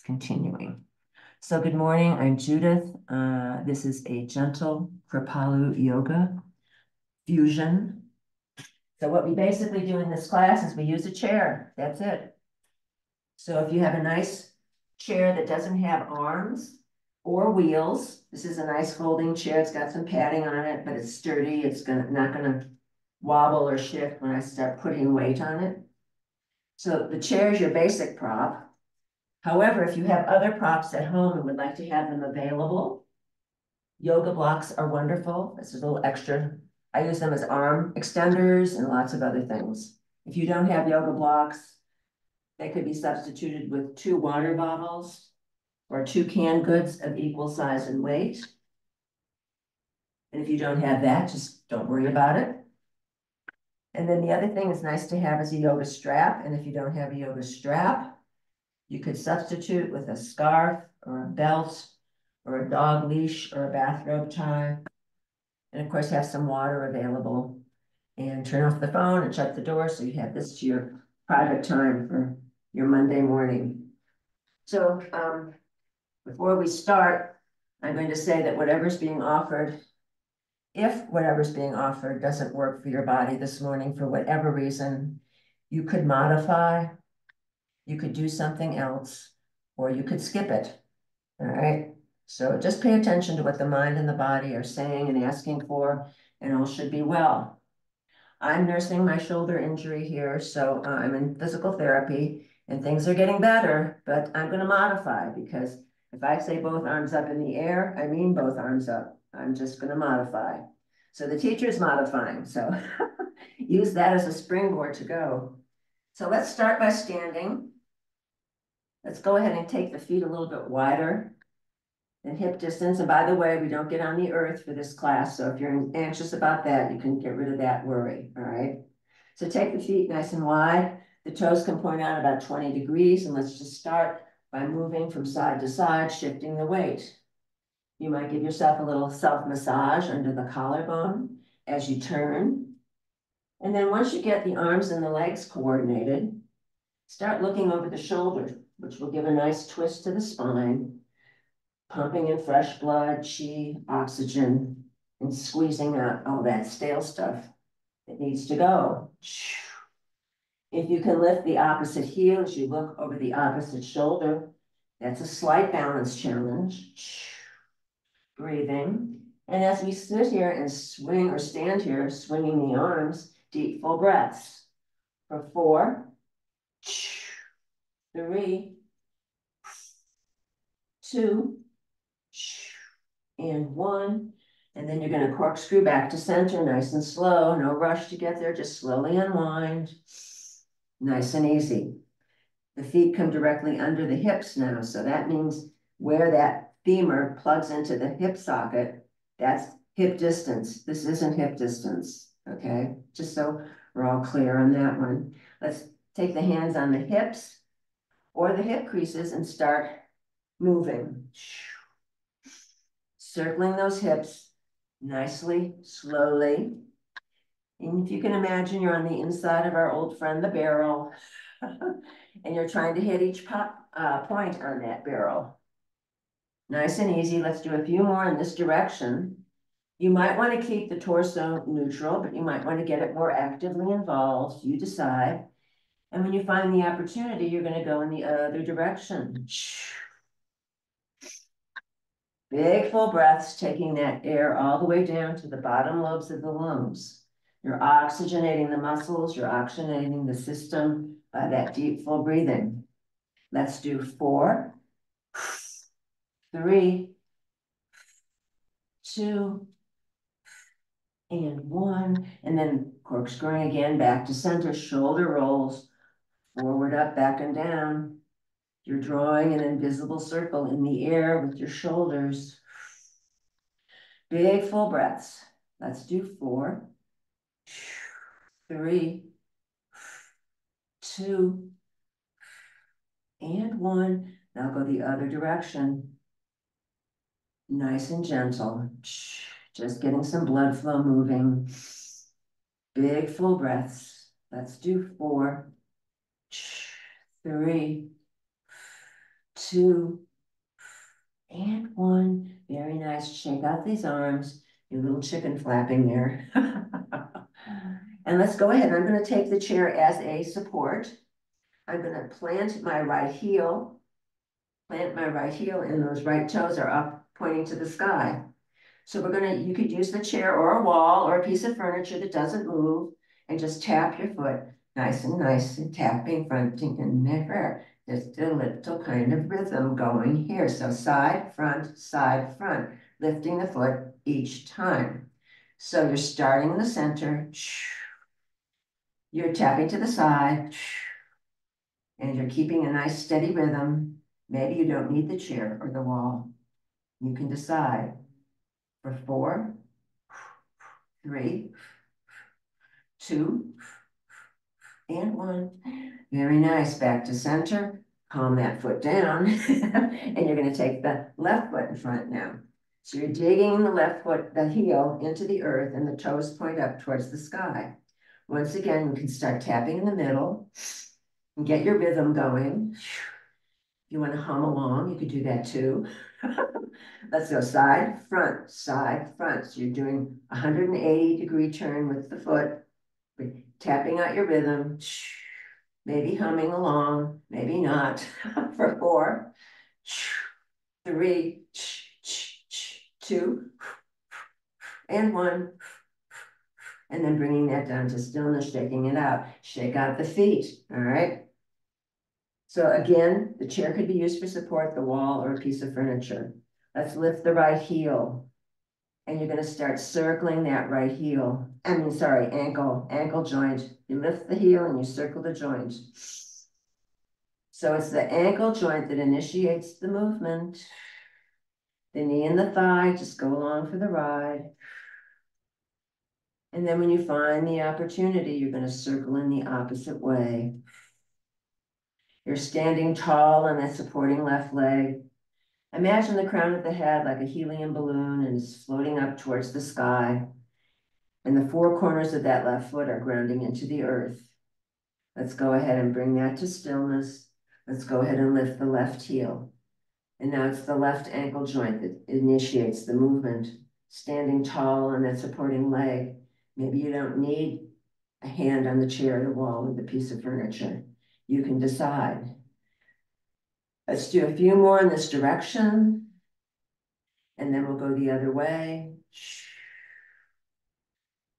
continuing. So good morning, I'm Judith. Uh, this is a gentle Kripalu Yoga fusion. So what we basically do in this class is we use a chair, that's it. So if you have a nice chair that doesn't have arms or wheels, this is a nice folding chair, it's got some padding on it, but it's sturdy, it's gonna, not gonna wobble or shift when I start putting weight on it. So the chair is your basic prop. However, if you have other props at home and would like to have them available, yoga blocks are wonderful. Is a little extra. I use them as arm extenders and lots of other things. If you don't have yoga blocks, they could be substituted with two water bottles or two canned goods of equal size and weight. And if you don't have that, just don't worry about it. And then the other thing that's nice to have is a yoga strap. And if you don't have a yoga strap, you could substitute with a scarf or a belt or a dog leash or a bathrobe tie. And of course, have some water available and turn off the phone and shut the door so you have this to your private time for your Monday morning. So um, before we start, I'm going to say that whatever's being offered, if whatever's being offered doesn't work for your body this morning for whatever reason, you could modify you could do something else, or you could skip it. All right. So just pay attention to what the mind and the body are saying and asking for, and all should be well. I'm nursing my shoulder injury here, so I'm in physical therapy and things are getting better, but I'm going to modify because if I say both arms up in the air, I mean both arms up. I'm just going to modify. So the teacher's modifying. So use that as a springboard to go. So let's start by standing. Let's go ahead and take the feet a little bit wider than hip distance. And by the way, we don't get on the earth for this class. So if you're anxious about that, you can get rid of that worry, all right? So take the feet nice and wide. The toes can point out about 20 degrees. And let's just start by moving from side to side, shifting the weight. You might give yourself a little self massage under the collarbone as you turn. And then once you get the arms and the legs coordinated, start looking over the shoulder which will give a nice twist to the spine, pumping in fresh blood, chi, oxygen, and squeezing out all that stale stuff that needs to go. If you can lift the opposite heel as you look over the opposite shoulder, that's a slight balance challenge. Breathing. And as we sit here and swing or stand here, swinging the arms, deep full breaths for four, three, two, and one. And then you're gonna corkscrew back to center, nice and slow, no rush to get there, just slowly unwind. Nice and easy. The feet come directly under the hips now, so that means where that femur plugs into the hip socket, that's hip distance. This isn't hip distance, okay? Just so we're all clear on that one. Let's take the hands on the hips or the hip creases and start moving. Circling those hips nicely, slowly. And if you can imagine, you're on the inside of our old friend, the barrel, and you're trying to hit each pop, uh, point on that barrel. Nice and easy. Let's do a few more in this direction. You might want to keep the torso neutral, but you might want to get it more actively involved. You decide. And when you find the opportunity, you're going to go in the other direction. Big full breaths, taking that air all the way down to the bottom lobes of the lungs. You're oxygenating the muscles, you're oxygenating the system by that deep full breathing. Let's do four, three, two, and one. And then corkscrewing again back to center, shoulder rolls, forward, up, back, and down. You're drawing an invisible circle in the air with your shoulders. Big full breaths. Let's do four, three, two, and one. Now go the other direction. Nice and gentle. Just getting some blood flow moving. Big full breaths. Let's do four, three, two, and one. Very nice. Shake out these arms, your little chicken flapping there. And let's go ahead. I'm gonna take the chair as a support. I'm gonna plant my right heel. Plant my right heel and those right toes are up pointing to the sky. So we're gonna, you could use the chair or a wall or a piece of furniture that doesn't move and just tap your foot nice and nice and tapping, fronting and never. Just a little kind of rhythm going here. So side, front, side, front, lifting the foot each time. So you're starting in the center. You're tapping to the side. And you're keeping a nice steady rhythm. Maybe you don't need the chair or the wall. You can decide for four, three, two, and one. Very nice. Back to center. Calm that foot down. and you're going to take the left foot in front now. So you're digging the left foot, the heel into the earth and the toes point up towards the sky. Once again, you can start tapping in the middle and get your rhythm going. If you want to hum along, you could do that too. Let's go side, front, side, front. So you're doing a 180 degree turn with the foot, tapping out your rhythm, maybe humming along, maybe not, for four, three, two, and one and then bringing that down to stillness, shaking it out. Shake out the feet, all right? So again, the chair could be used for support, the wall, or a piece of furniture. Let's lift the right heel. And you're gonna start circling that right heel. I mean, sorry, ankle, ankle joint. You lift the heel and you circle the joint. So it's the ankle joint that initiates the movement. The knee and the thigh just go along for the ride. And then when you find the opportunity, you're going to circle in the opposite way. You're standing tall on that supporting left leg. Imagine the crown of the head like a helium balloon and is floating up towards the sky. And the four corners of that left foot are grounding into the earth. Let's go ahead and bring that to stillness. Let's go ahead and lift the left heel. And now it's the left ankle joint that initiates the movement, standing tall on that supporting leg. Maybe you don't need a hand on the chair the wall or the piece of furniture. You can decide. Let's do a few more in this direction. And then we'll go the other way.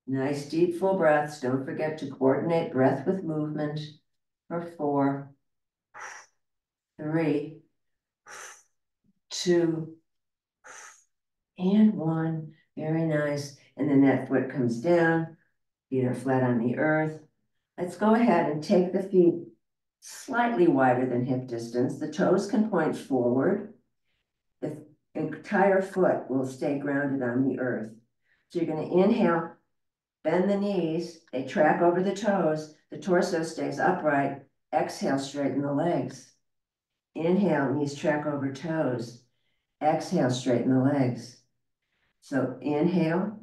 Nice deep full breaths. Don't forget to coordinate breath with movement for four, three, two, and one. Very nice. And then that foot comes down, feet are flat on the earth. Let's go ahead and take the feet slightly wider than hip distance. The toes can point forward. The entire foot will stay grounded on the earth. So you're going to inhale, bend the knees, they track over the toes, the torso stays upright. Exhale, straighten the legs. Inhale, knees track over toes. Exhale, straighten the legs. So inhale,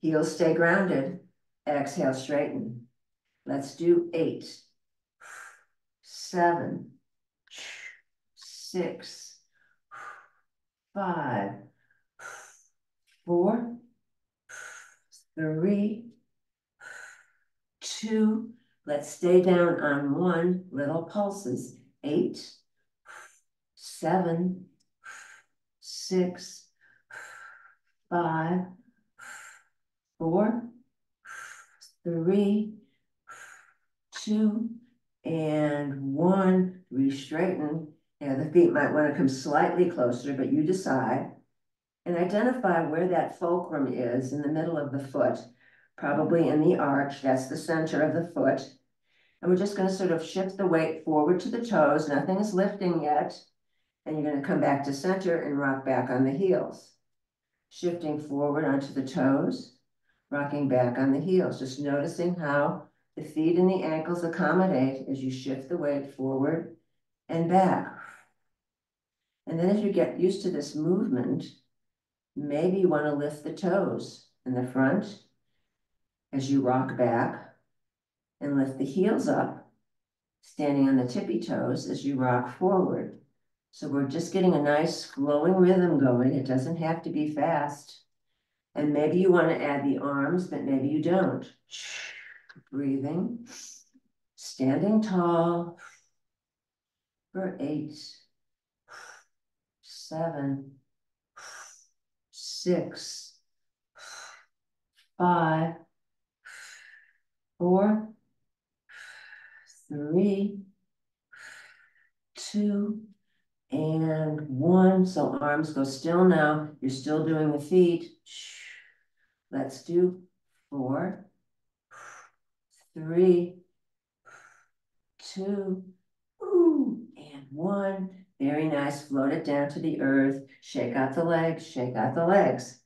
heels stay grounded. Exhale, straighten. Let's do eight, seven, six, five, four, three, two. Let's stay down on one, little pulses. Eight, seven, six, five, four, three, two, and one. Re-straighten. Now the feet might want to come slightly closer, but you decide. And identify where that fulcrum is in the middle of the foot, probably in the arch. That's the center of the foot. And we're just going to sort of shift the weight forward to the toes. Nothing is lifting yet. And you're going to come back to center and rock back on the heels. Shifting forward onto the toes, rocking back on the heels. Just noticing how the feet and the ankles accommodate as you shift the weight forward and back. And then as you get used to this movement, maybe you want to lift the toes in the front as you rock back and lift the heels up, standing on the tippy toes as you rock forward. So we're just getting a nice flowing rhythm going. It doesn't have to be fast. And maybe you want to add the arms, but maybe you don't. Breathing, standing tall for eight, seven, six, five, four, three, two, and one. So arms go still now. You're still doing the feet. Let's do four, three, two, and one. Very nice. Float it down to the earth. Shake out the legs, shake out the legs.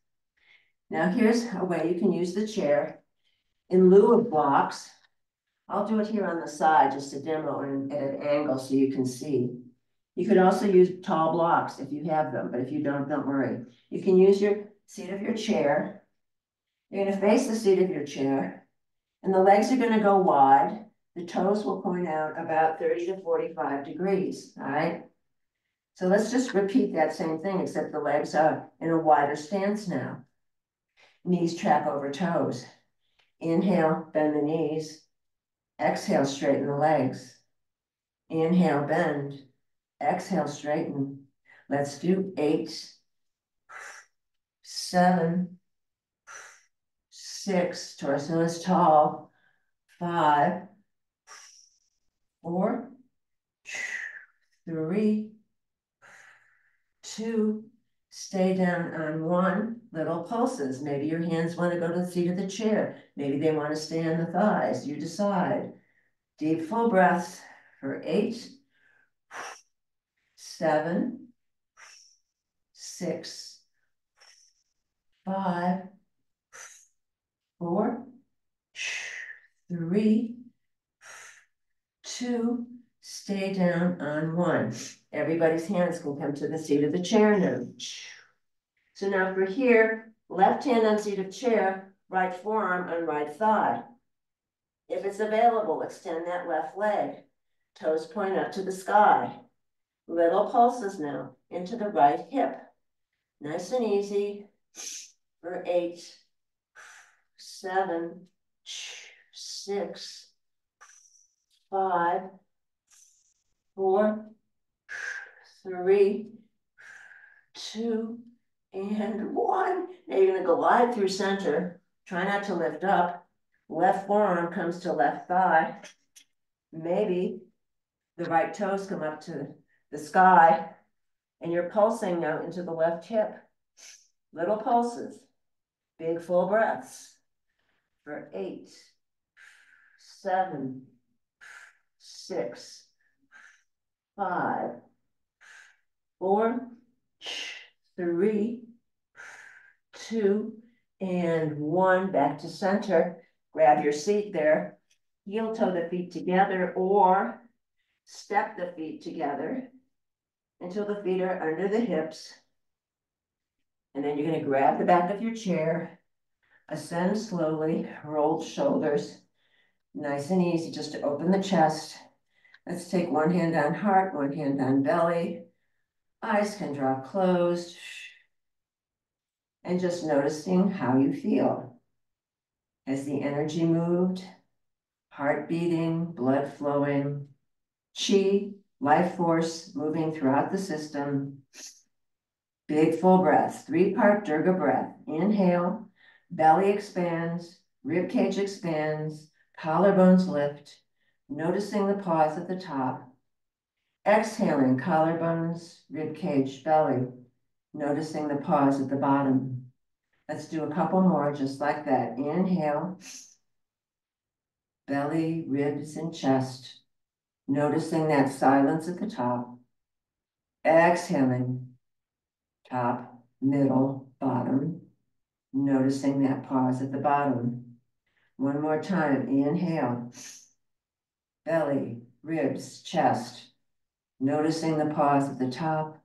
Now here's a way you can use the chair. In lieu of blocks, I'll do it here on the side, just to demo and at an angle so you can see. You could also use tall blocks if you have them, but if you don't, don't worry. You can use your seat of your chair. You're gonna face the seat of your chair and the legs are gonna go wide. The toes will point out about thirty to forty-five degrees, all right? So let's just repeat that same thing, except the legs are in a wider stance now. Knees track over toes. Inhale, bend the knees. Exhale, straighten the legs. Inhale, bend. Exhale, straighten. Let's do eight, seven, six, torso is tall, five, four, three, two, stay down on one, little pulses. Maybe your hands want to go to the seat of the chair. Maybe they want to stay on the thighs. You decide. Deep full breaths for eight, seven, six, five, four, three, two, stay down on one. Everybody's hands can come to the seat of the chair now. So now for here, left hand on seat of chair, right forearm on right thigh. If it's available, extend that left leg. Toes point up to the sky. Little pulses now into the right hip. Nice and easy for eight, seven, six, five, four, three, two, and one. Now you're gonna glide through center. Try not to lift up. Left forearm comes to left thigh. Maybe the right toes come up to the sky. And you're pulsing now into the left hip. Little pulses. Big full breaths. For eight, seven, six, five, four, three, two, and one. Back to center. Grab your seat there. Heel toe the feet together or step the feet together until the feet are under the hips. And then you're going to grab the back of your chair, ascend slowly, rolled shoulders. Nice and easy just to open the chest. Let's take one hand on heart, one hand on belly. Eyes can drop closed. And just noticing how you feel. Has the energy moved? Heart beating, blood flowing, chi, life force moving throughout the system. Big full breaths, three-part Dirga breath. Inhale, belly expands, rib cage expands, collarbones lift, noticing the pause at the top. Exhaling, collarbones, rib cage, belly, noticing the pause at the bottom. Let's do a couple more just like that. Inhale, belly, ribs, and chest, noticing that silence at the top. Exhaling, top, middle, bottom, noticing that pause at the bottom. One more time, inhale belly, ribs, chest. Noticing the pause at the top.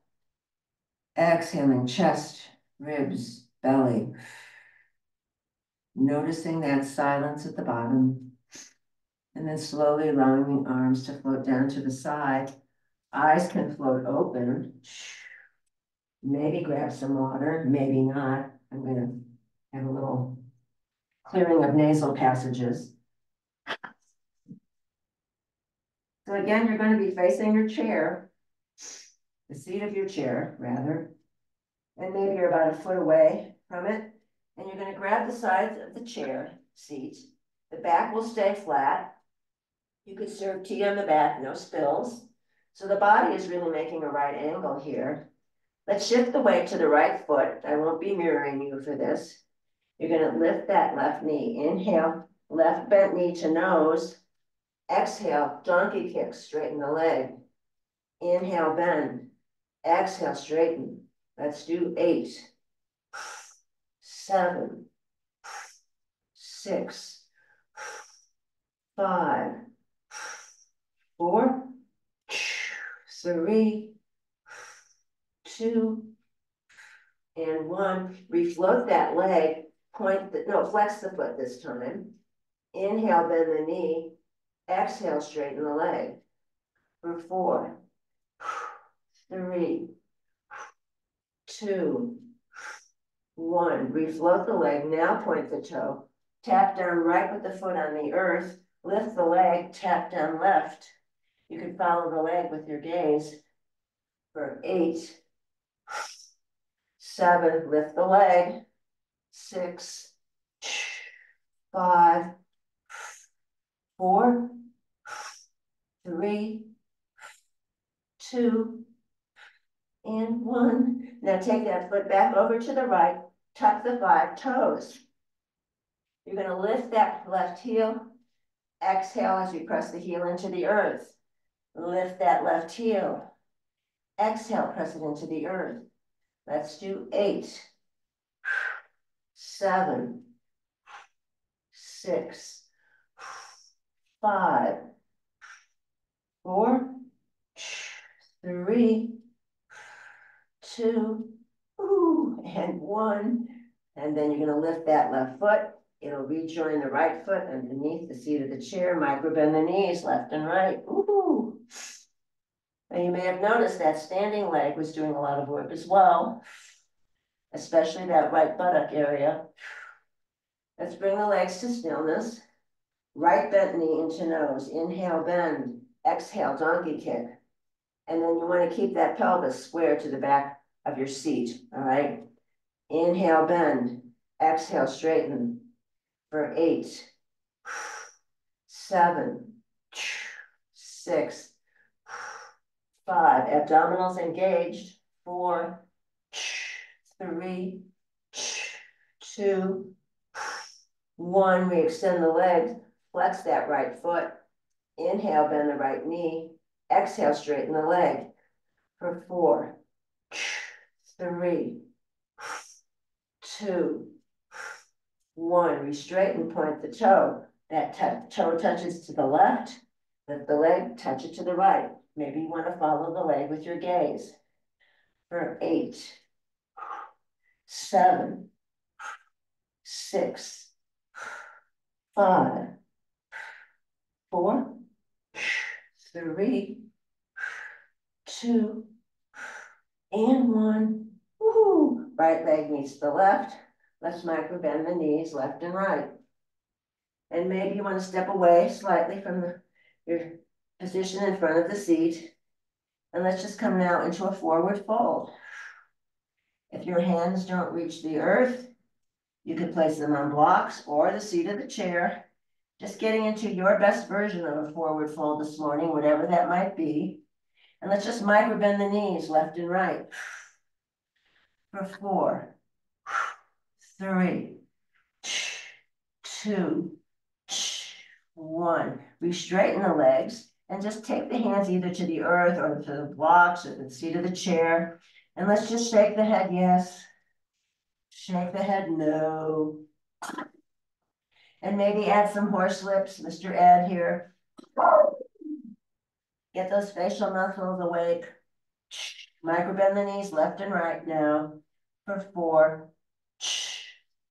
Exhaling chest, ribs, belly. Noticing that silence at the bottom. And then slowly allowing the arms to float down to the side. Eyes can float open. Maybe grab some water, maybe not. I'm gonna have a little clearing of nasal passages. So again, you're gonna be facing your chair, the seat of your chair, rather. And maybe you're about a foot away from it, and you're gonna grab the sides of the chair seat. The back will stay flat. You could serve tea on the back, no spills. So the body is really making a right angle here. Let's shift the weight to the right foot. I won't be mirroring you for this. You're gonna lift that left knee. Inhale, left bent knee to nose. Exhale, donkey kick, straighten the leg. Inhale, bend. Exhale, straighten. Let's do eight, seven, six, five, four, three, two, and one. Refloat that leg, point the, no, flex the foot this time. Inhale, bend the knee. Exhale, straighten the leg. For four, three, two, one. Refloat the leg, now point the toe. Tap down right with the foot on the earth. Lift the leg, tap down left. You can follow the leg with your gaze. For eight, seven, lift the leg, six, five, four, three, two, and one. Now take that foot back over to the right, tuck the five toes. You're gonna lift that left heel, exhale as you press the heel into the earth. Lift that left heel. Exhale, press it into the earth. Let's do eight, seven, six, five, four, three, two, and one. And then you're gonna lift that left foot. It'll rejoin the right foot underneath the seat of the chair, micro bend the knees left and right. Ooh. And you may have noticed that standing leg was doing a lot of work as well, especially that right buttock area. Let's bring the legs to stillness. Right bent knee into nose. Inhale, bend. Exhale, donkey kick. And then you want to keep that pelvis square to the back of your seat, all right? Inhale, bend. Exhale, straighten for eight, seven, six, five. Abdominals engaged. Four, three, two, one. We extend the legs. Flex that right foot. Inhale, bend the right knee. Exhale, straighten the leg. For four, three, two, one. We straighten, point the toe. That toe touches to the left. Lift the leg, touch it to the right. Maybe you want to follow the leg with your gaze. For eight, seven, six, five, four, three, two, and one. Woo! Right leg meets the left. Let's micro bend the knees left and right. And maybe you want to step away slightly from the, your position in front of the seat. And let's just come now into a forward fold. If your hands don't reach the earth, you can place them on blocks or the seat of the chair. Just getting into your best version of a forward fold this morning, whatever that might be. And let's just micro bend the knees left and right. For four, three, two, one. We straighten the legs and just take the hands either to the earth or to the blocks or the seat of the chair. And let's just shake the head, yes. Shake the head, no. And maybe add some horse lips, Mr. Ed here. Get those facial muscles awake. Micro bend the knees left and right now for four,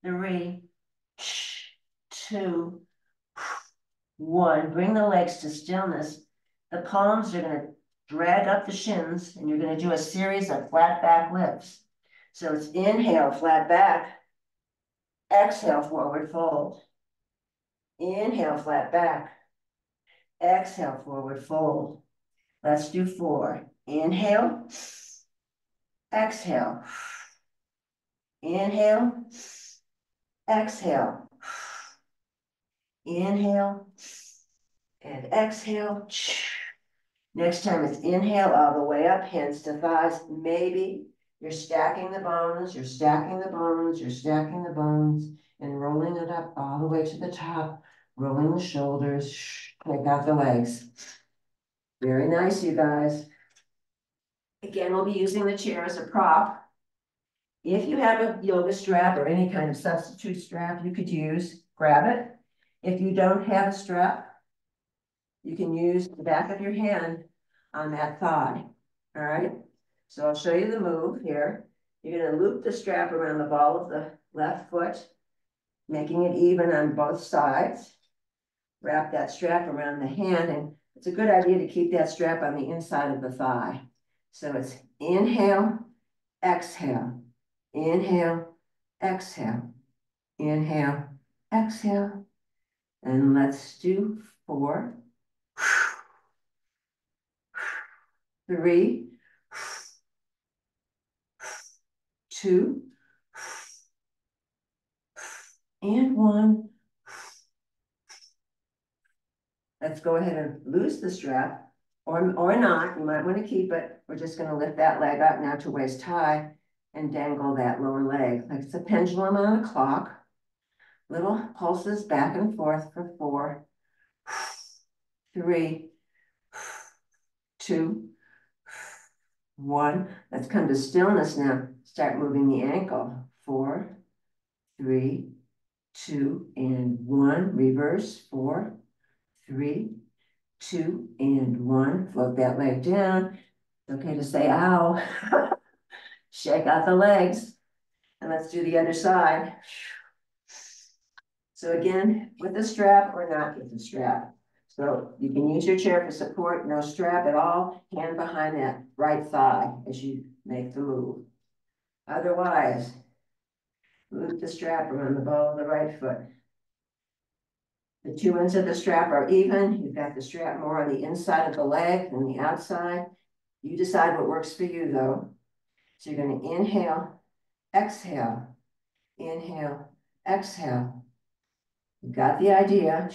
three, two, one. Bring the legs to stillness. The palms are going to drag up the shins, and you're gonna do a series of flat back lifts. So it's inhale, flat back. Exhale, forward fold. Inhale, flat back. Exhale, forward fold. Let's do four. Inhale. Exhale. Inhale. Exhale. Inhale. And exhale. Next time it's inhale all the way up, hands to thighs. Maybe you're stacking the bones, you're stacking the bones, you're stacking the bones and rolling it up all the way to the top, rolling the shoulders, take out the legs. Very nice, you guys. Again, we'll be using the chair as a prop. If you have a yoga strap or any kind of substitute strap you could use, grab it. If you don't have a strap, you can use the back of your hand on that thigh, all right? So I'll show you the move here. You're gonna loop the strap around the ball of the left foot, making it even on both sides. Wrap that strap around the hand, and it's a good idea to keep that strap on the inside of the thigh. So it's inhale, exhale, inhale, exhale, inhale, exhale. And let's do four, three, two, and one. Let's go ahead and loose the strap or, or not. You might want to keep it. We're just going to lift that leg up now to waist high and dangle that lower leg like it's a pendulum on a clock. Little pulses back and forth for four, three, two, one. Let's come to stillness now. Start moving the ankle. Four, three, two, and one. Reverse. Four, three, two, and one. Float that leg down. It's okay to say ow. Shake out the legs. And let's do the other side. So again, with the strap or not with the strap. So you can use your chair for support, no strap at all, hand behind that right thigh as you make the move. Otherwise, loop the strap around the ball of the right foot. The two ends of the strap are even. You've got the strap more on the inside of the leg than the outside. You decide what works for you though. So you're going to inhale, exhale, inhale, exhale. You got the idea.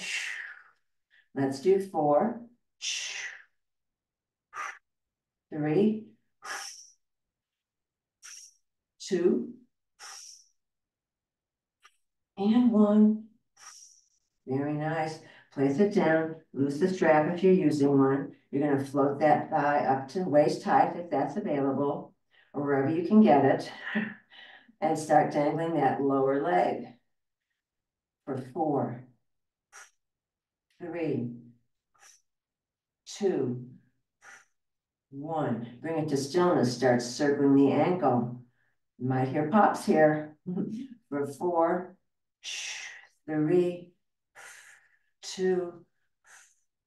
Let's do four, three, two, and one. Very nice. Place it down, loose the strap if you're using one. You're gonna float that thigh up to waist height if that's available, or wherever you can get it. And start dangling that lower leg for four, three, two, one. Bring it to stillness. Start circling the ankle. You might hear pops here. For four, three, two,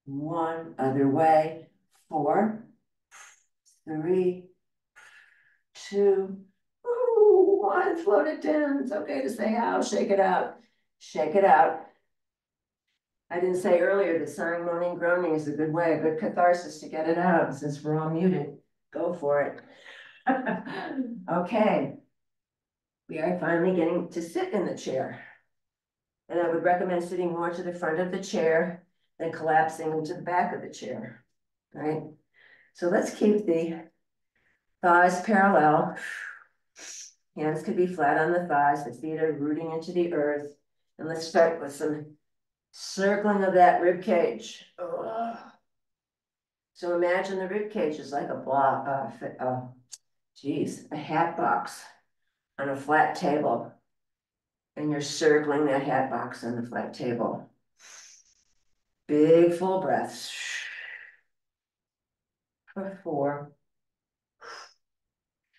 one. Other way. Four, three, two, one. Float it down. It's okay to say how. Shake it out. Shake it out. I didn't say earlier that sighing, moaning, groaning is a good way, a good catharsis to get it out. Since we're all muted, go for it. okay. We are finally getting to sit in the chair. And I would recommend sitting more to the front of the chair than collapsing into the back of the chair, right? So let's keep the thighs parallel. Hands could be flat on the thighs, the feet are rooting into the earth. And let's start with some circling of that rib cage. Ugh. So imagine the rib cage is like a block, uh, uh, geez, a hat box on a flat table. And you're circling that hat box on the flat table. Big full breaths. For four,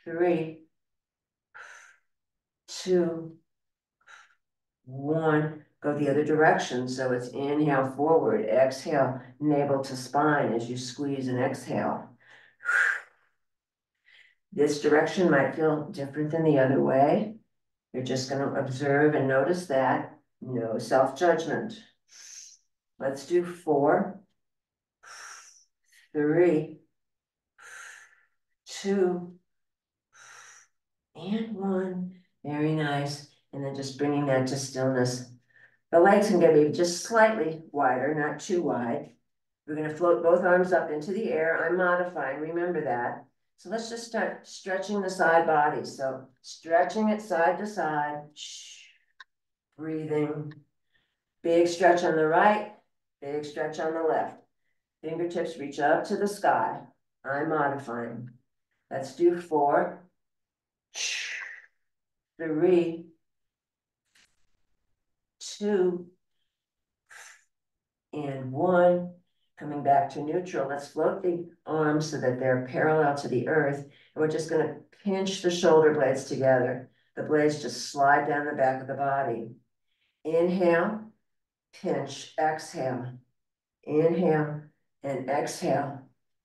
three, two, one. Go the other direction. So it's inhale forward, exhale, navel to spine as you squeeze and exhale. This direction might feel different than the other way. You're just gonna observe and notice that, no self-judgment. Let's do four, three, two, and one. Very nice. And then just bringing that to stillness. The legs can get be just slightly wider, not too wide. We're gonna float both arms up into the air. I'm modifying, remember that. So let's just start stretching the side body. So stretching it side to side. Breathing. Big stretch on the right, big stretch on the left. Fingertips reach up to the sky. I'm modifying. Let's do four, three, two, and one. Coming back to neutral, let's float the arms so that they're parallel to the earth. And we're just gonna pinch the shoulder blades together. The blades just slide down the back of the body. Inhale, pinch, exhale. Inhale and exhale.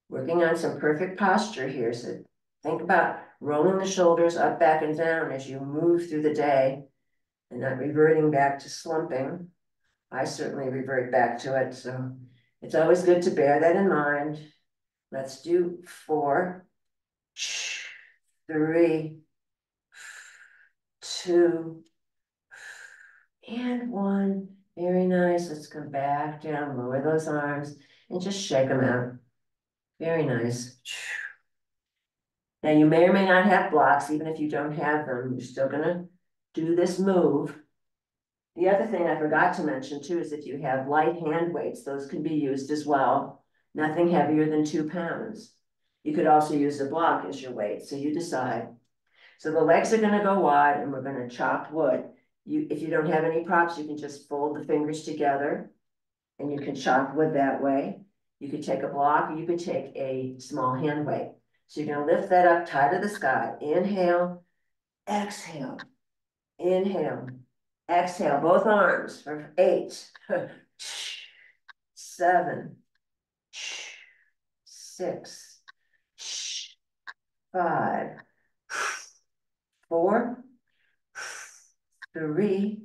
Working on some perfect posture here. So think about rolling the shoulders up, back, and down as you move through the day and not reverting back to slumping. I certainly revert back to it, so it's always good to bear that in mind. Let's do four, three, two, and one. Very nice. Let's come back down, lower those arms, and just shake them out. Very nice. Now you may or may not have blocks, even if you don't have them, you're still gonna do this move. The other thing I forgot to mention too is if you have light hand weights, those can be used as well. Nothing heavier than two pounds. You could also use a block as your weight, so you decide. So the legs are gonna go wide and we're gonna chop wood. You, if you don't have any props, you can just fold the fingers together and you can chop wood that way. You could take a block or you could take a small hand weight. So you're gonna lift that up tight to the sky. Inhale, exhale, inhale, Exhale, both arms for eight, seven, six, five, four, three,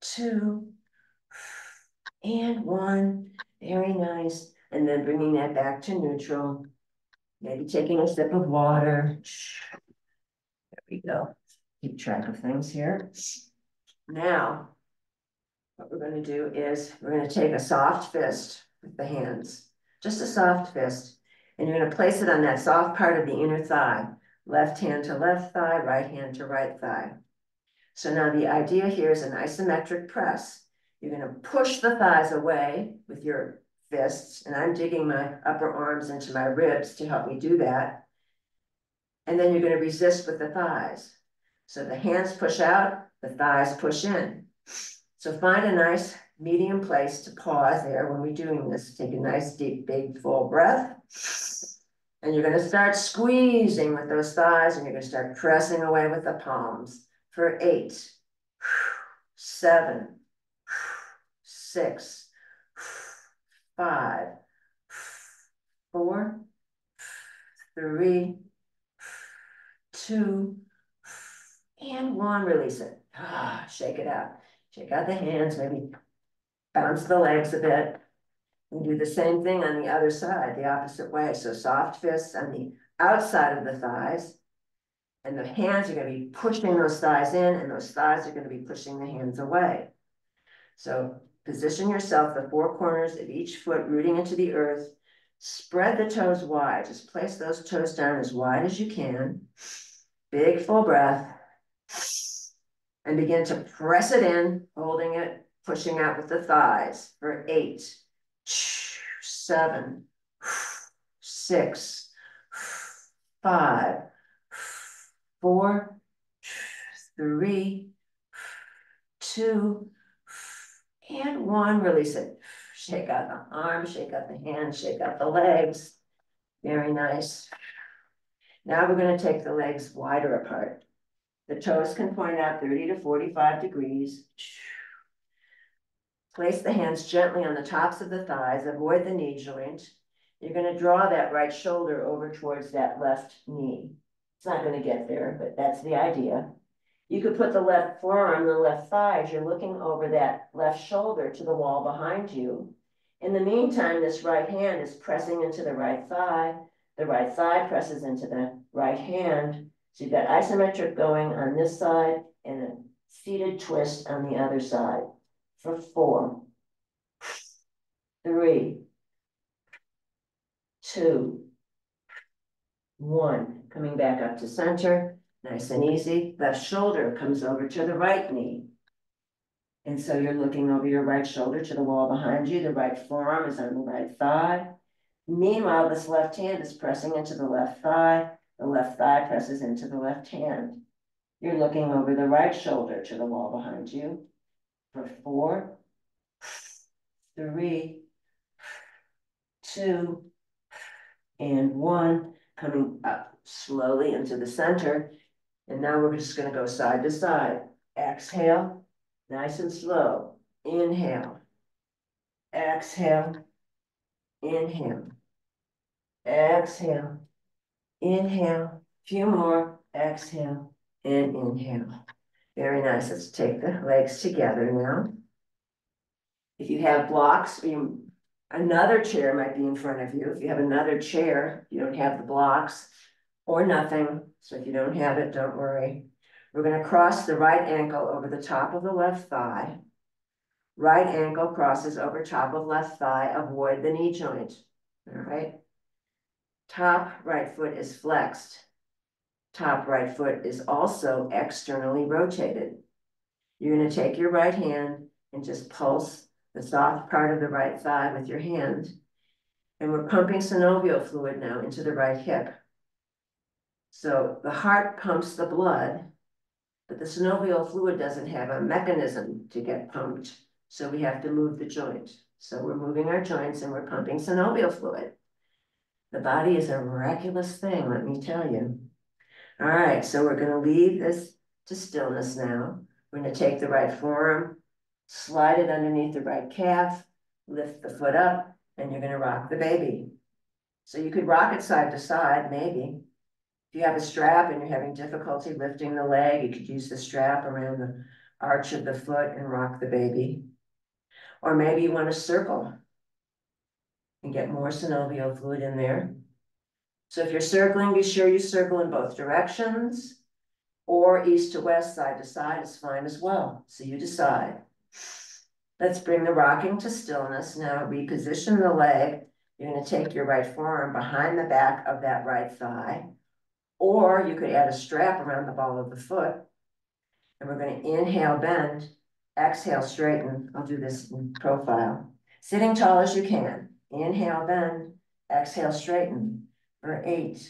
two, and one. Very nice. And then bringing that back to neutral. Maybe taking a sip of water. There we go keep track of things here. Now, what we're gonna do is we're gonna take a soft fist with the hands, just a soft fist, and you're gonna place it on that soft part of the inner thigh, left hand to left thigh, right hand to right thigh. So now the idea here is an isometric press. You're gonna push the thighs away with your fists, and I'm digging my upper arms into my ribs to help me do that. And then you're gonna resist with the thighs. So the hands push out, the thighs push in. So find a nice medium place to pause there when we're doing this. Take a nice deep, big, full breath. And you're gonna start squeezing with those thighs and you're gonna start pressing away with the palms for eight, seven, six, five, four, three, two, and one, release it. Ah, shake it out. Shake out the hands, maybe bounce the legs a bit. And do the same thing on the other side, the opposite way. So soft fists on the outside of the thighs. And the hands are going to be pushing those thighs in, and those thighs are going to be pushing the hands away. So position yourself, the four corners of each foot rooting into the earth. Spread the toes wide. Just place those toes down as wide as you can. Big full breath and begin to press it in, holding it, pushing out with the thighs for eight, seven, six, five, four, three, two, and one. Release it. Shake out the arms, shake out the hands, shake out the legs. Very nice. Now we're going to take the legs wider apart. The toes can point out 30 to 45 degrees. Place the hands gently on the tops of the thighs, avoid the knee joint. You're gonna draw that right shoulder over towards that left knee. It's not gonna get there, but that's the idea. You could put the left forearm, the left thigh, as you're looking over that left shoulder to the wall behind you. In the meantime, this right hand is pressing into the right thigh. The right thigh presses into the right hand. So you've got isometric going on this side and a seated twist on the other side for four, three, two, one. Coming back up to center. Nice and easy. Left shoulder comes over to the right knee. And so you're looking over your right shoulder to the wall behind you. The right forearm is on the right thigh. Meanwhile, this left hand is pressing into the left thigh. The left thigh presses into the left hand. You're looking over the right shoulder to the wall behind you for four, three, two, and one, coming up slowly into the center. And now we're just gonna go side to side. Exhale, nice and slow. Inhale. Exhale. Inhale. Exhale. Inhale. Few more. Exhale and inhale. Very nice. Let's take the legs together now. If you have blocks, you, another chair might be in front of you. If you have another chair, you don't have the blocks or nothing. So if you don't have it, don't worry. We're going to cross the right ankle over the top of the left thigh. Right ankle crosses over top of left thigh. Avoid the knee joint. All right. Top right foot is flexed. Top right foot is also externally rotated. You're going to take your right hand and just pulse the soft part of the right thigh with your hand. And we're pumping synovial fluid now into the right hip. So the heart pumps the blood, but the synovial fluid doesn't have a mechanism to get pumped. So we have to move the joint. So we're moving our joints and we're pumping synovial fluid. The body is a miraculous thing, let me tell you. All right, so we're gonna leave this to stillness now. We're gonna take the right forearm, slide it underneath the right calf, lift the foot up, and you're gonna rock the baby. So you could rock it side to side, maybe. If you have a strap and you're having difficulty lifting the leg, you could use the strap around the arch of the foot and rock the baby. Or maybe you want to circle and get more synovial fluid in there. So if you're circling, be sure you circle in both directions or east to west, side to side is fine as well. So you decide. Let's bring the rocking to stillness. Now reposition the leg. You're going to take your right forearm behind the back of that right thigh or you could add a strap around the ball of the foot. And we're going to inhale, bend, exhale, straighten. I'll do this in profile. Sitting tall as you can. Inhale, bend, exhale, straighten for eight,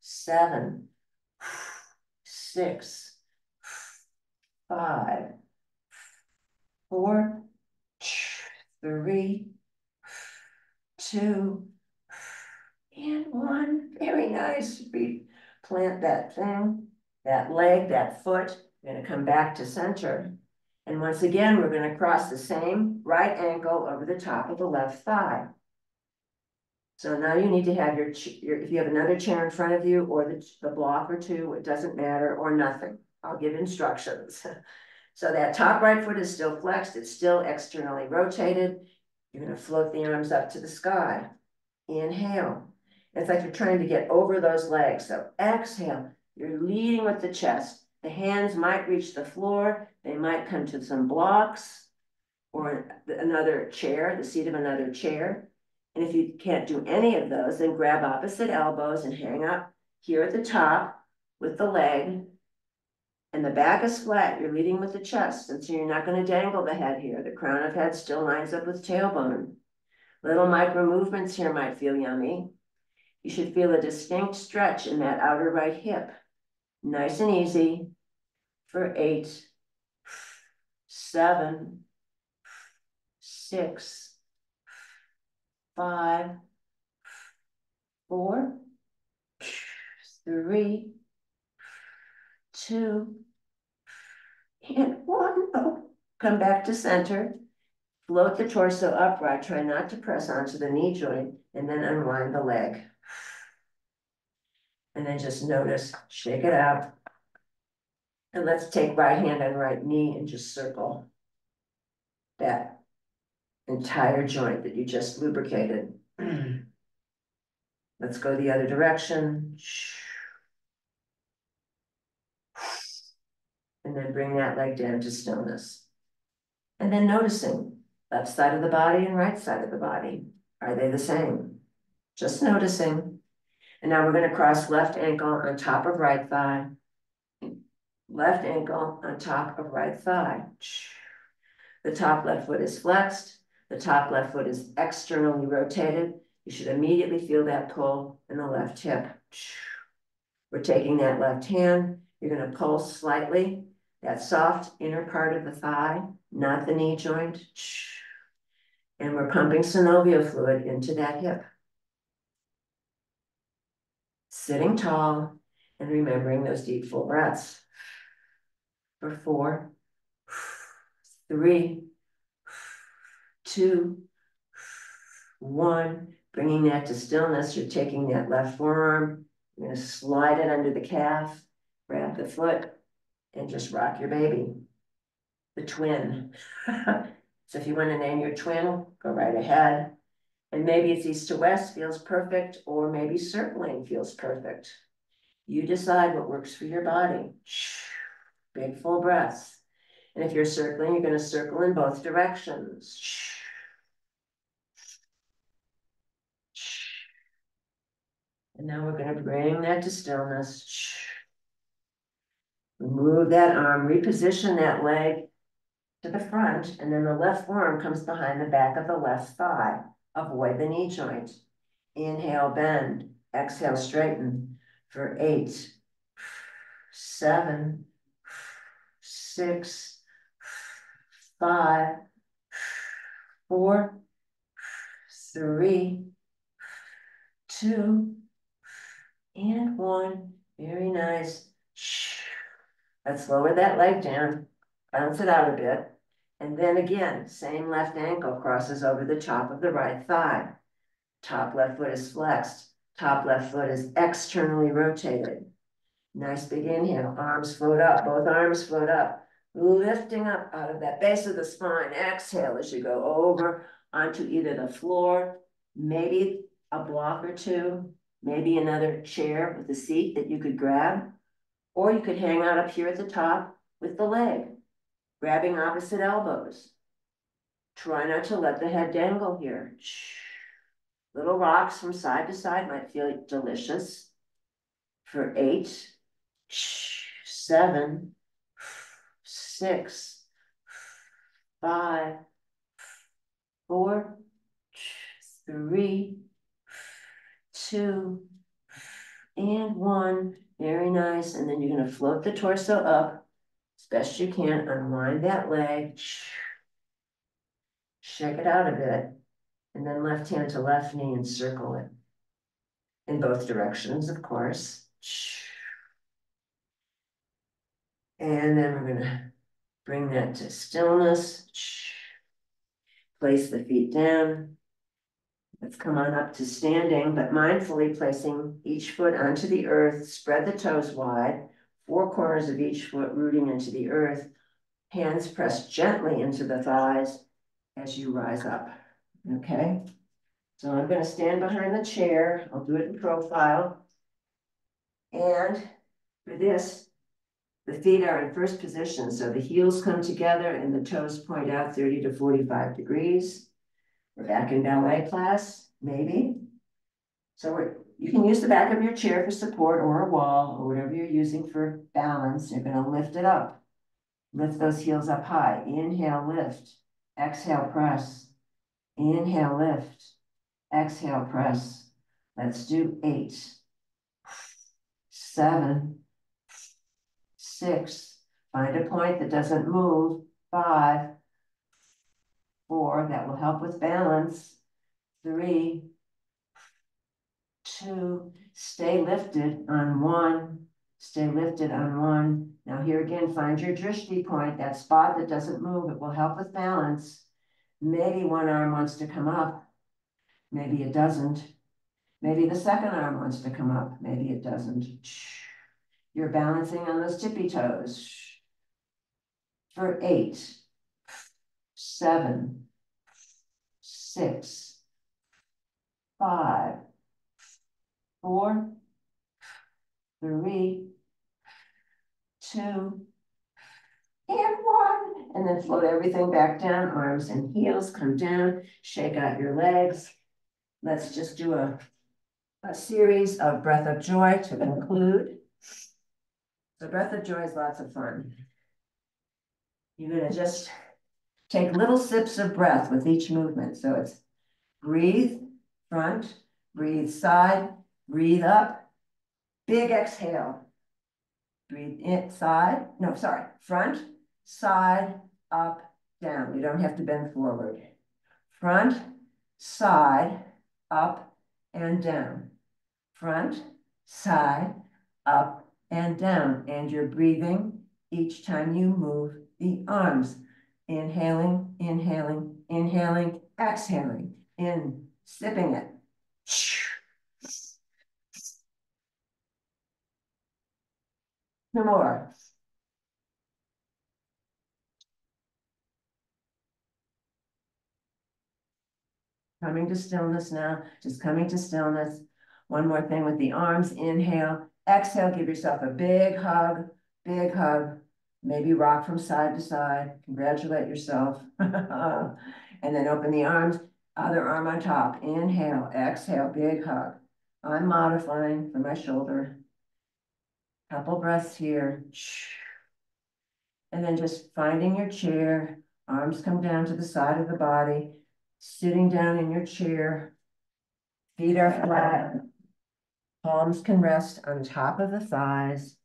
seven, six, five, four, three, two, and one, very nice, plant that thing, that leg, that foot, we're gonna come back to center. And once again, we're gonna cross the same right ankle over the top of the left thigh. So now you need to have your, your if you have another chair in front of you or the, the block or two, it doesn't matter, or nothing. I'll give instructions. so that top right foot is still flexed, it's still externally rotated. You're gonna float the arms up to the sky. Inhale. It's like you're trying to get over those legs. So exhale, you're leading with the chest. The hands might reach the floor. They might come to some blocks or another chair, the seat of another chair. And if you can't do any of those, then grab opposite elbows and hang up here at the top with the leg. And the back is flat. You're leading with the chest. And so you're not going to dangle the head here. The crown of head still lines up with tailbone. Little micro movements here might feel yummy. You should feel a distinct stretch in that outer right hip. Nice and easy for eight, seven, six, five, four, three, two, and one. Oh, come back to center Float the torso upright, try not to press onto the knee joint, and then unwind the leg. And then just notice, shake it up. And let's take right hand and right knee and just circle that entire joint that you just lubricated. Let's go the other direction. And then bring that leg down to stillness. And then noticing left side of the body and right side of the body. Are they the same? Just noticing. And now we're going to cross left ankle on top of right thigh. Left ankle on top of right thigh. The top left foot is flexed. The top left foot is externally rotated. You should immediately feel that pull in the left hip. We're taking that left hand. You're going to pulse slightly. That soft inner part of the thigh, not the knee joint. And we're pumping synovial fluid into that hip. Sitting tall and remembering those deep full breaths. For four, three, two, one. Bringing that to stillness, you're taking that left forearm, you're gonna slide it under the calf, grab the foot, and just rock your baby. The twin. so if you want to name your twin, go right ahead. And maybe it's east to west feels perfect, or maybe circling feels perfect. You decide what works for your body. Big full breaths. And if you're circling, you're going to circle in both directions. And now we're going to bring that to stillness. Remove that arm, reposition that leg to the front, and then the left arm comes behind the back of the left thigh. Avoid the knee joint. Inhale, bend. Exhale, straighten for eight, seven, six, five, four, three, two, and one. Very nice. Let's lower that leg down, bounce it out a bit. And then again, same left ankle crosses over the top of the right thigh. Top left foot is flexed. Top left foot is externally rotated. Nice big inhale, arms float up, both arms float up, lifting up out of that base of the spine. Exhale as you go over onto either the floor, maybe a block or two, maybe another chair with a seat that you could grab. Or you could hang out up here at the top with the leg, grabbing opposite elbows. Try not to let the head dangle here. Little rocks from side to side might feel delicious. For eight, seven, six, five, four, three, two, and one. Very nice. And then you're going to float the torso up best you can. Unwind that leg. Shake it out a bit. And then left hand to left knee and circle it. In both directions, of course. And then we're to bring that to stillness. Place the feet down. Let's come on up to standing, but mindfully placing each foot onto the earth, spread the toes wide, four corners of each foot rooting into the earth, hands pressed gently into the thighs as you rise up, okay? So I'm gonna stand behind the chair, I'll do it in profile. And for this, the feet are in first position, so the heels come together and the toes point out 30 to 45 degrees. We're back in ballet class, maybe. So we're, you can use the back of your chair for support or a wall or whatever you're using for balance. You're gonna lift it up. Lift those heels up high. Inhale, lift. Exhale, press. Inhale, lift. Exhale, press. Let's do eight, seven, six. Find a point that doesn't move. Five, four, that will help with balance. Three, two, stay lifted on one, stay lifted on one. Now here again, find your drishti point, that spot that doesn't move, it will help with balance. Maybe one arm wants to come up, maybe it doesn't. Maybe the second arm wants to come up, maybe it doesn't. You're balancing on those tippy toes. For eight, seven, six, five, four, three, two, and one. And then float everything back down, arms and heels come down, shake out your legs. Let's just do a, a series of breath of joy to conclude. The breath of joy is lots of fun. You're gonna just take little sips of breath with each movement. So it's breathe, front, breathe side, breathe up, big exhale. Breathe in, side, no, sorry, front, side, up, down. You don't have to bend forward. Front, side, up, and down. Front, side, up, and down. And you're breathing each time you move the arms. Inhaling, inhaling, inhaling, exhaling, in, sipping it. More. Coming to stillness now, just coming to stillness. One more thing with the arms, inhale, exhale, give yourself a big hug, big hug. Maybe rock from side to side, congratulate yourself. and then open the arms, other arm on top, inhale, exhale, big hug. I'm modifying for my shoulder. Couple breaths here. And then just finding your chair, arms come down to the side of the body, sitting down in your chair. Feet are flat. Palms can rest on top of the thighs.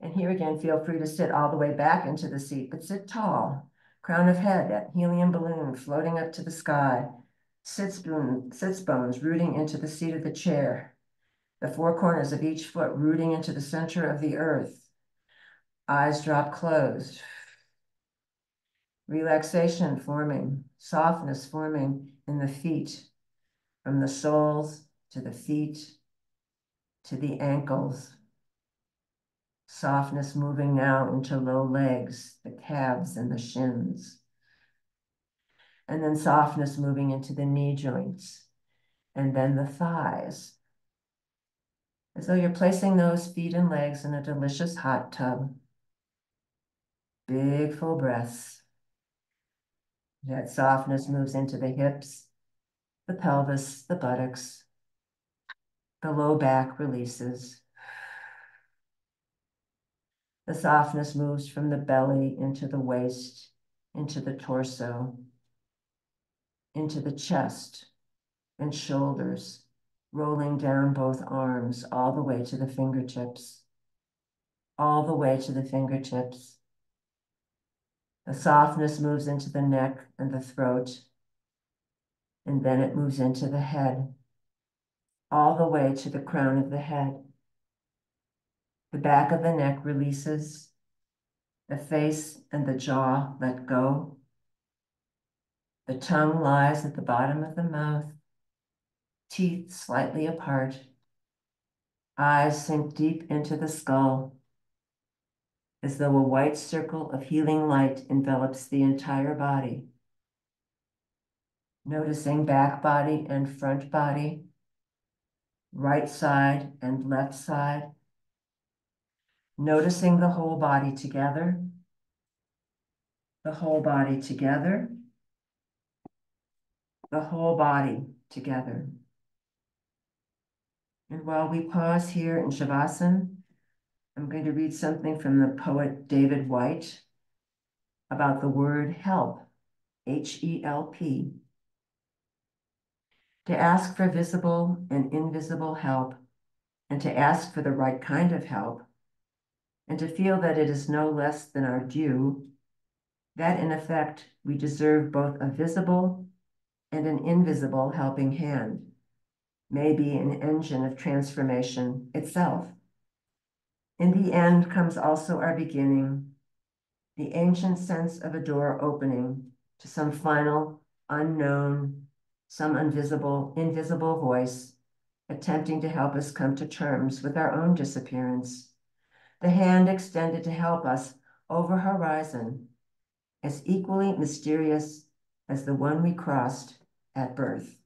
And here again, feel free to sit all the way back into the seat, but sit tall. Crown of head, that helium balloon floating up to the sky. Sits, bones, sits bones rooting into the seat of the chair. The four corners of each foot rooting into the center of the earth. Eyes drop closed. Relaxation forming, softness forming in the feet, from the soles to the feet to the ankles. Softness moving now into low legs, the calves and the shins. And then softness moving into the knee joints and then the thighs. As though you're placing those feet and legs in a delicious hot tub. Big full breaths. That softness moves into the hips, the pelvis, the buttocks. The low back releases. The softness moves from the belly into the waist, into the torso, into the chest and shoulders, rolling down both arms all the way to the fingertips, all the way to the fingertips. The softness moves into the neck and the throat, and then it moves into the head, all the way to the crown of the head. The back of the neck releases, the face and the jaw let go. The tongue lies at the bottom of the mouth, teeth slightly apart. Eyes sink deep into the skull as though a white circle of healing light envelops the entire body. Noticing back body and front body, right side and left side. Noticing the whole body together, the whole body together, the whole body together. And while we pause here in Shavasana, I'm going to read something from the poet David Whyte about the word help, H-E-L-P. To ask for visible and invisible help, and to ask for the right kind of help, and to feel that it is no less than our due, that in effect we deserve both a visible and an invisible helping hand, may be an engine of transformation itself. In the end comes also our beginning, the ancient sense of a door opening to some final, unknown, some invisible, invisible voice attempting to help us come to terms with our own disappearance. The hand extended to help us over horizon, as equally mysterious as the one we crossed at birth.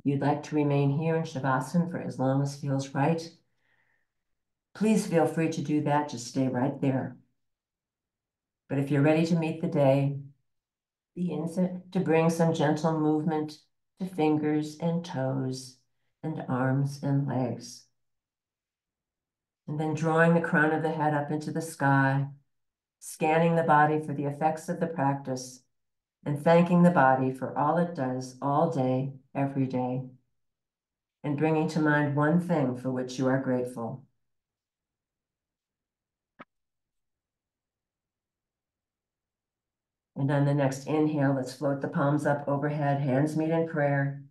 If you'd like to remain here in Shavasana for as long as feels right, please feel free to do that. Just stay right there. But if you're ready to meet the day, the begin to bring some gentle movement to fingers and toes and arms and legs. And then drawing the crown of the head up into the sky, scanning the body for the effects of the practice, and thanking the body for all it does all day, every day, and bringing to mind one thing for which you are grateful. And on the next inhale, let's float the palms up overhead, hands meet in prayer,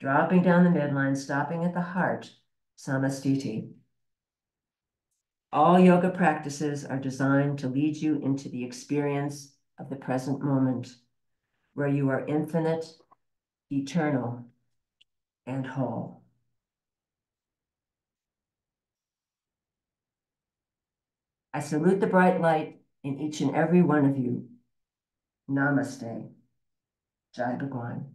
dropping down the midline, stopping at the heart, Samasthiti. All yoga practices are designed to lead you into the experience of the present moment, where you are infinite, eternal, and whole. I salute the bright light in each and every one of you Namaste. Jai Bhagwan.